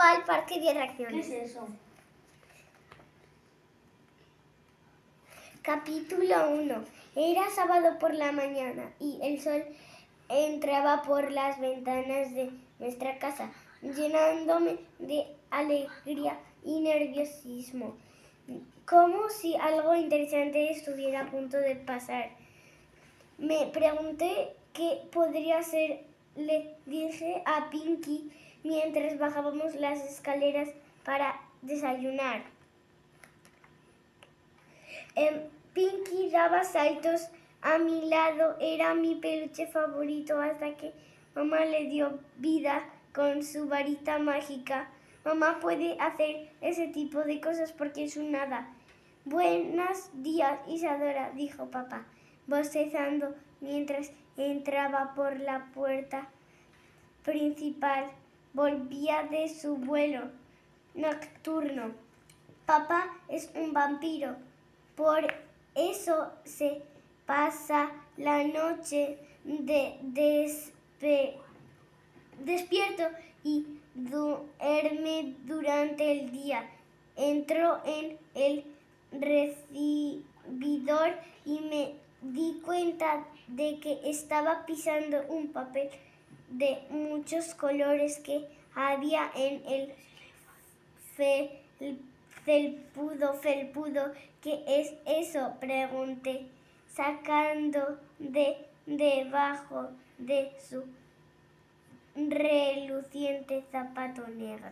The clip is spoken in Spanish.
va al parque de ¿Qué atracciones. es eso? Capítulo 1. Era sábado por la mañana y el sol entraba por las ventanas de nuestra casa, llenándome de alegría y nerviosismo, como si algo interesante estuviera a punto de pasar. Me pregunté qué podría ser, le dije a Pinky mientras bajábamos las escaleras para desayunar. Em, Pinky daba saltos a mi lado, era mi peluche favorito hasta que mamá le dio vida con su varita mágica. Mamá puede hacer ese tipo de cosas porque es un nada. Buenos días, Isadora, dijo papá, bostezando mientras entraba por la puerta principal. Volvía de su vuelo nocturno. Papá es un vampiro. Por eso se pasa la noche de despierto y duerme durante el día. Entró en el recibidor y me di cuenta de que estaba pisando un papel de muchos colores que había en el fel- felpudo, felpudo. ¿Qué es eso? Pregunté, sacando de debajo de su reluciente zapato negro.